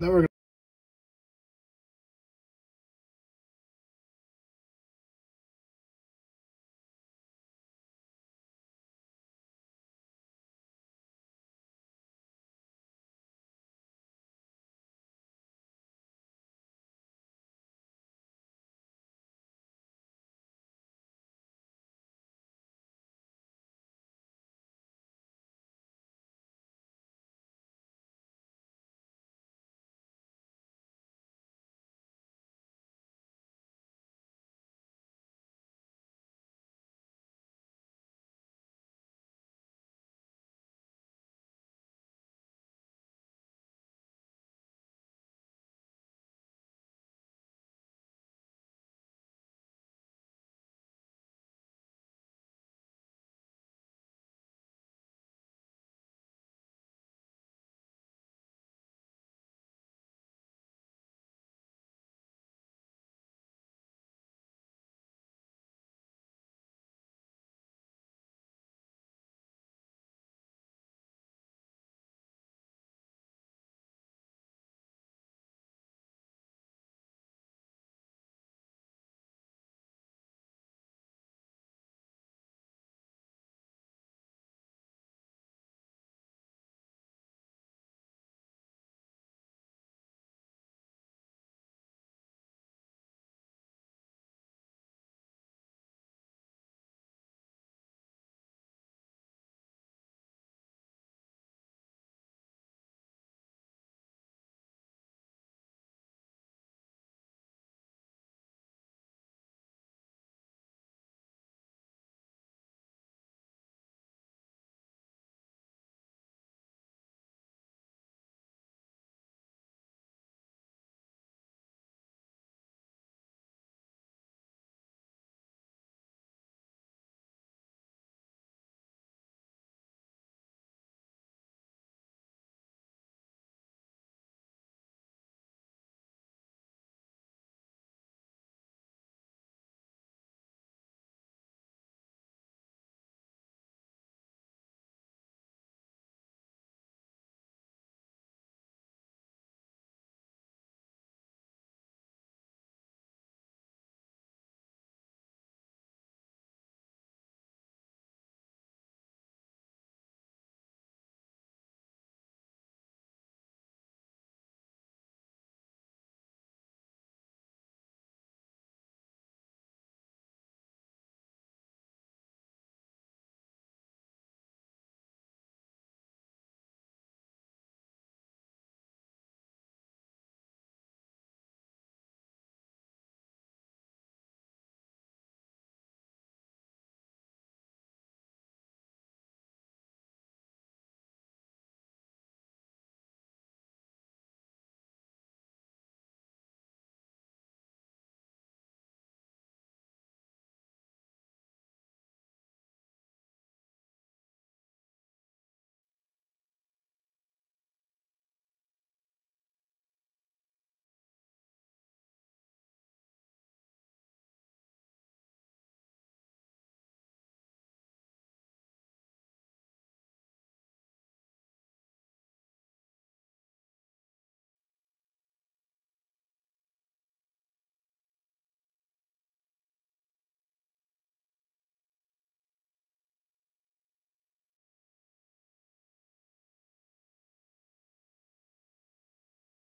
Then we're